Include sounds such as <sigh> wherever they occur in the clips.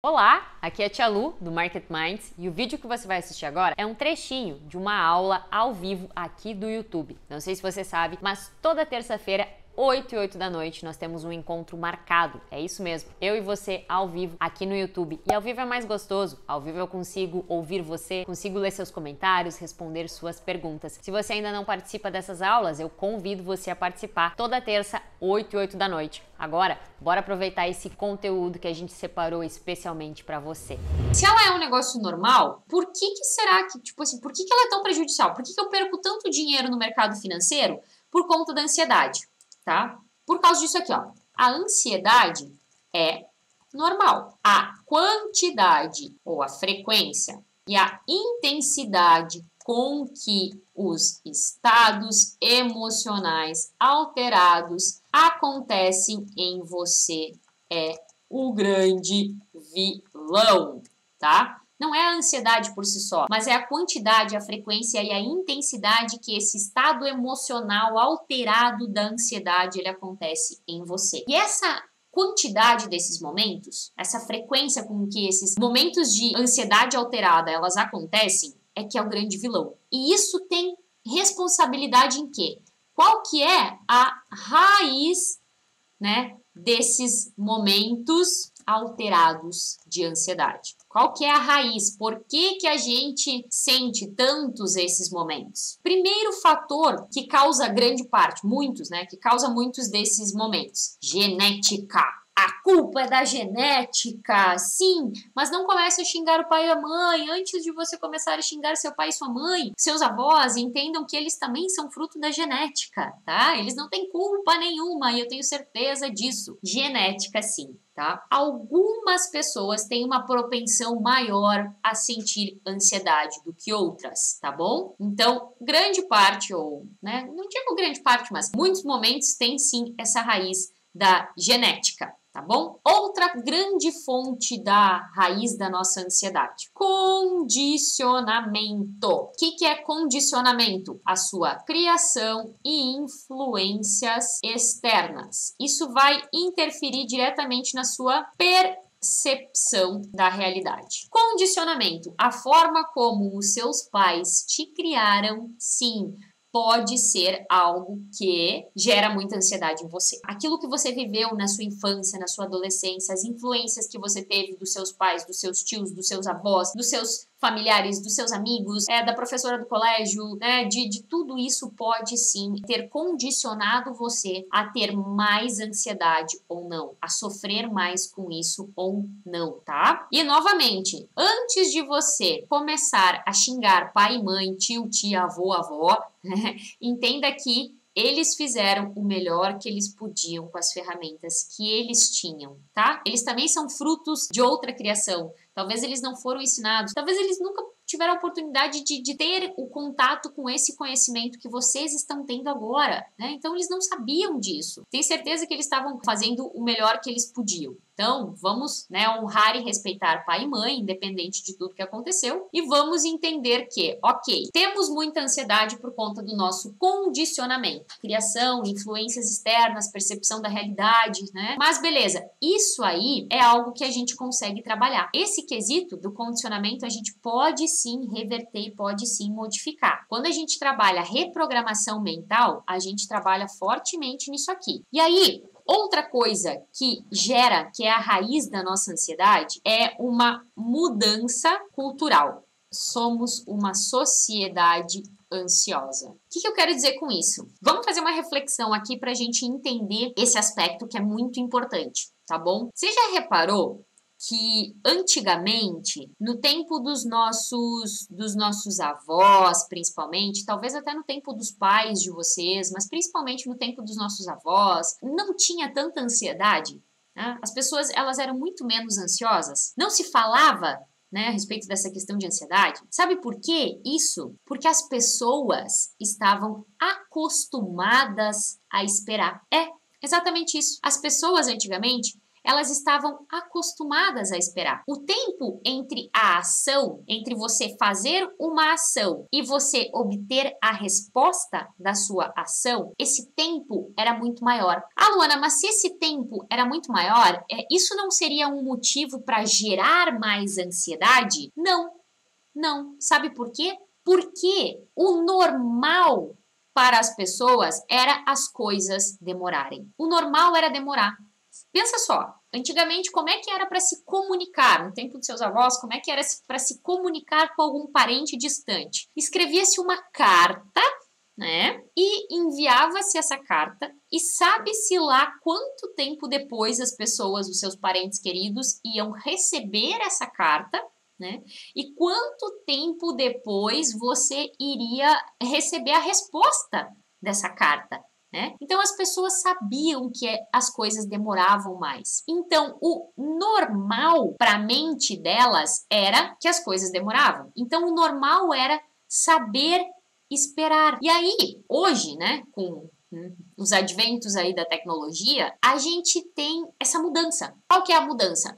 Olá, aqui é a Tia Lu, do Market Minds, e o vídeo que você vai assistir agora é um trechinho de uma aula ao vivo aqui do YouTube. Não sei se você sabe, mas toda terça-feira 8 e 8 da noite nós temos um encontro marcado. É isso mesmo, eu e você ao vivo aqui no YouTube. E ao vivo é mais gostoso. Ao vivo eu consigo ouvir você, consigo ler seus comentários, responder suas perguntas. Se você ainda não participa dessas aulas, eu convido você a participar toda terça, 8 e 8 da noite. Agora, bora aproveitar esse conteúdo que a gente separou especialmente para você. Se ela é um negócio normal, por que que será que, tipo assim, por que que ela é tão prejudicial? Por que que eu perco tanto dinheiro no mercado financeiro por conta da ansiedade? Tá? Por causa disso aqui, ó. A ansiedade é normal. A quantidade ou a frequência e a intensidade com que os estados emocionais alterados acontecem em você é o grande vilão, tá? Não é a ansiedade por si só, mas é a quantidade, a frequência e a intensidade que esse estado emocional alterado da ansiedade ele acontece em você. E essa quantidade desses momentos, essa frequência com que esses momentos de ansiedade alterada elas acontecem, é que é o grande vilão. E isso tem responsabilidade em quê? Qual que é a raiz, né, desses momentos alterados de ansiedade? Qual que é a raiz? Por que, que a gente sente tantos esses momentos? Primeiro fator que causa grande parte, muitos, né? Que causa muitos desses momentos. Genética a culpa é da genética, sim, mas não comece a xingar o pai e a mãe antes de você começar a xingar seu pai e sua mãe, seus avós, entendam que eles também são fruto da genética, tá? Eles não têm culpa nenhuma e eu tenho certeza disso. Genética, sim. Tá? Algumas pessoas têm uma propensão maior a sentir ansiedade do que outras, tá bom? Então, grande parte, ou, né, não digo grande parte, mas muitos momentos tem sim essa raiz da genética tá bom? Outra grande fonte da raiz da nossa ansiedade: condicionamento. O que, que é condicionamento? A sua criação e influências externas. Isso vai interferir diretamente na sua percepção da realidade. Condicionamento, a forma como os seus pais te criaram, sim, pode ser algo que gera muita ansiedade em você. Aquilo que você viveu na sua infância, na sua adolescência, as influências que você teve dos seus pais, dos seus tios, dos seus avós, dos seus familiares, dos seus amigos, é, da professora do colégio, né, de, de tudo isso pode sim ter condicionado você a ter mais ansiedade ou não, a sofrer mais com isso ou não, tá? E novamente, antes de você começar a xingar pai, mãe, tio, tia, avô, avó, <laughs> entenda que eles fizeram o melhor que eles podiam com as ferramentas que eles tinham, tá? Eles também são frutos de outra criação. Talvez eles não foram ensinados, talvez eles nunca tiveram a oportunidade de, de, ter o contato com esse conhecimento que vocês estão tendo agora, né? Então eles não sabiam disso. Tenho certeza que eles estavam fazendo o melhor que eles podiam. Então, vamos né, honrar e respeitar pai e mãe, independente de tudo que aconteceu, e vamos entender que, ok, temos muita ansiedade por conta do nosso condicionamento, criação, influências externas, percepção da realidade, né? Mas beleza, isso aí é algo que a gente consegue trabalhar. Esse quesito do condicionamento a gente pode sim reverter e pode sim modificar. Quando a gente trabalha reprogramação mental, a gente trabalha fortemente nisso aqui. E aí, Outra coisa que gera, que é a raiz da nossa ansiedade, é uma mudança cultural. Somos uma sociedade ansiosa. O que, que eu quero dizer com isso? Vamos fazer uma reflexão aqui para a gente entender esse aspecto que é muito importante, tá bom? Você já reparou que antigamente, no tempo dos nossos dos nossos avós, principalmente, talvez até no tempo dos pais de vocês, mas principalmente no tempo dos nossos avós, não tinha tanta ansiedade. Né? As pessoas elas eram muito menos ansiosas. Não se falava né, a respeito dessa questão de ansiedade. Sabe por quê? Isso porque as pessoas estavam acostumadas a esperar. É exatamente isso. As pessoas antigamente elas estavam acostumadas a esperar. O tempo entre a ação, entre você fazer uma ação e você obter a resposta da sua ação, esse tempo era muito maior. Ah, Luana, mas se esse tempo era muito maior, é, isso não seria um motivo para gerar mais ansiedade? Não, não. Sabe por quê? Porque o normal para as pessoas era as coisas demorarem. O normal era demorar. Pensa só, antigamente como é que era para se comunicar, no tempo dos seus avós, como é que era para se comunicar com algum parente distante? Escrevia-se uma carta, né? E enviava-se essa carta e sabe-se lá quanto tempo depois as pessoas, os seus parentes queridos, iam receber essa carta, né? E quanto tempo depois você iria receber a resposta dessa carta? Né? Então as pessoas sabiam que as coisas demoravam mais. Então o normal para a mente delas era que as coisas demoravam. Então o normal era saber esperar. E aí, hoje, né, com hum, os adventos aí da tecnologia, a gente tem essa mudança. Qual que é a mudança?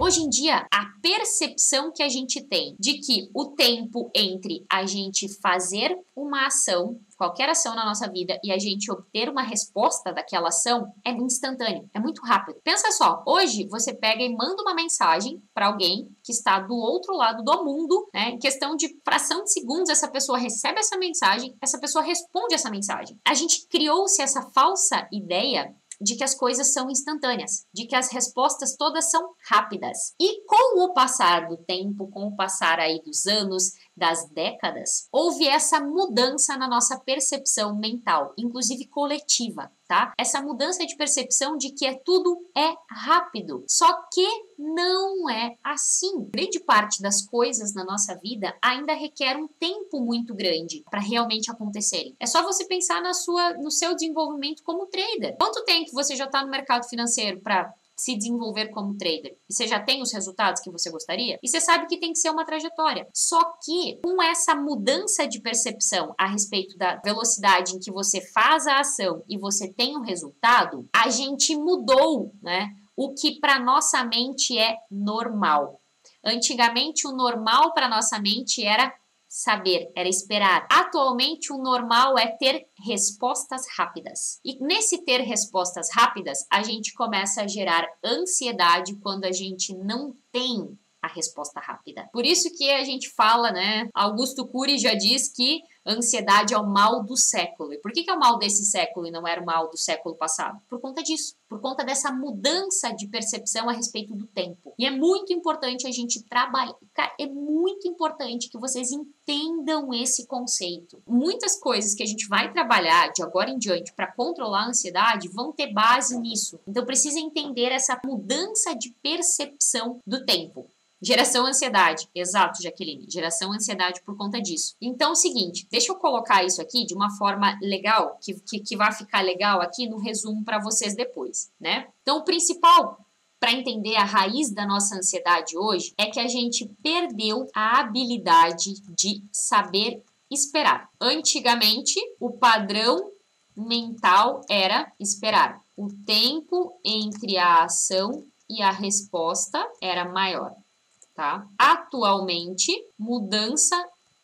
Hoje em dia, a percepção que a gente tem de que o tempo entre a gente fazer uma ação, qualquer ação na nossa vida, e a gente obter uma resposta daquela ação é instantâneo, é muito rápido. Pensa só, hoje você pega e manda uma mensagem para alguém que está do outro lado do mundo, né? Em questão de fração de segundos, essa pessoa recebe essa mensagem, essa pessoa responde essa mensagem. A gente criou-se essa falsa ideia de que as coisas são instantâneas, de que as respostas todas são rápidas. E com o passar do tempo, com o passar aí dos anos, das décadas, houve essa mudança na nossa percepção mental, inclusive coletiva, tá? Essa mudança de percepção de que é tudo é rápido. Só que não é assim. Grande parte das coisas na nossa vida ainda requer um tempo muito grande para realmente acontecerem. É só você pensar na sua no seu desenvolvimento como trader. Quanto tempo você já está no mercado financeiro para se desenvolver como trader e você já tem os resultados que você gostaria, e você sabe que tem que ser uma trajetória. Só que com essa mudança de percepção a respeito da velocidade em que você faz a ação e você tem o resultado, a gente mudou, né? O que para nossa mente é normal. Antigamente o normal para nossa mente era saber, era esperar. Atualmente, o normal é ter respostas rápidas. E nesse ter respostas rápidas, a gente começa a gerar ansiedade quando a gente não tem a resposta rápida. Por isso que a gente fala, né? Augusto Cury já diz que ansiedade é o mal do século. E por que, que é o mal desse século e não era o mal do século passado? Por conta disso, por conta dessa mudança de percepção a respeito do tempo. E é muito importante a gente trabalhar, é muito importante que vocês entendam esse conceito. Muitas coisas que a gente vai trabalhar de agora em diante para controlar a ansiedade vão ter base nisso. Então precisa entender essa mudança de percepção do tempo. Geração ansiedade. Exato, Jaqueline. Geração ansiedade por conta disso. Então, é o seguinte, deixa eu colocar isso aqui de uma forma legal, que, que, que vai ficar legal aqui no resumo para vocês depois, né? Então, o principal para entender a raiz da nossa ansiedade hoje é que a gente perdeu a habilidade de saber esperar. Antigamente, o padrão mental era esperar. O tempo entre a ação e a resposta era maior tá? Atualmente, mudança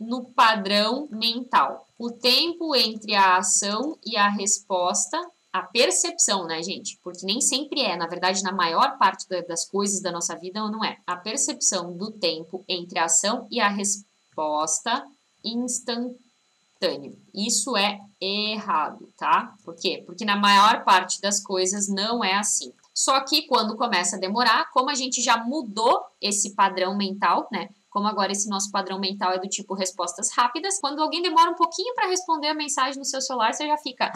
no padrão mental. O tempo entre a ação e a resposta, a percepção, né, gente? Porque nem sempre é, na verdade, na maior parte das coisas da nossa vida não é. A percepção do tempo entre a ação e a resposta instantâneo. Isso é errado, tá? Por quê? Porque na maior parte das coisas não é assim. Só que quando começa a demorar, como a gente já mudou esse padrão mental, né? Como agora esse nosso padrão mental é do tipo respostas rápidas, quando alguém demora um pouquinho para responder a mensagem no seu celular, você já fica,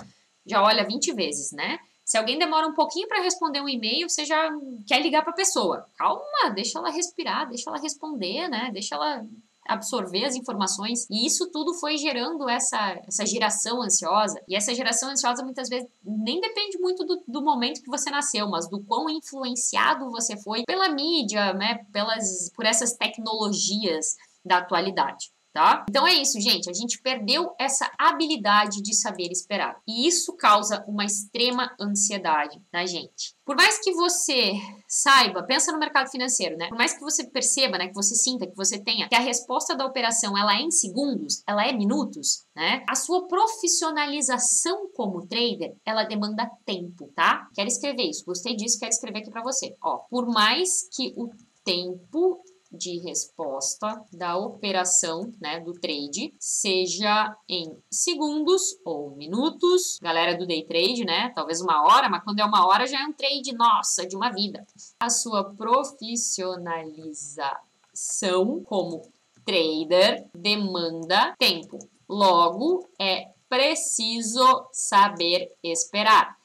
já olha 20 vezes, né? Se alguém demora um pouquinho para responder um e-mail, você já quer ligar para a pessoa. Calma, deixa ela respirar, deixa ela responder, né? Deixa ela absorver as informações. E isso tudo foi gerando essa, essa geração ansiosa. E essa geração ansiosa muitas vezes nem depende muito do, do momento que você nasceu, mas do quão influenciado você foi pela mídia, né? Pelas, por essas tecnologias da atualidade. Tá? Então é isso, gente. A gente perdeu essa habilidade de saber esperar. E isso causa uma extrema ansiedade na gente. Por mais que você saiba, pensa no mercado financeiro, né? Por mais que você perceba, né, que você sinta, que você tenha, que a resposta da operação ela é em segundos, ela é minutos, né? A sua profissionalização como trader, ela demanda tempo, tá? Quero escrever isso, gostei disso, quero escrever aqui para você. Ó, por mais que o tempo de resposta da operação, né, do trade, seja em segundos ou minutos. Galera do day trade, né, talvez uma hora, mas quando é uma hora já é um trade, nossa, de uma vida. A sua profissionalização como trader demanda tempo. Logo, é preciso saber esperar.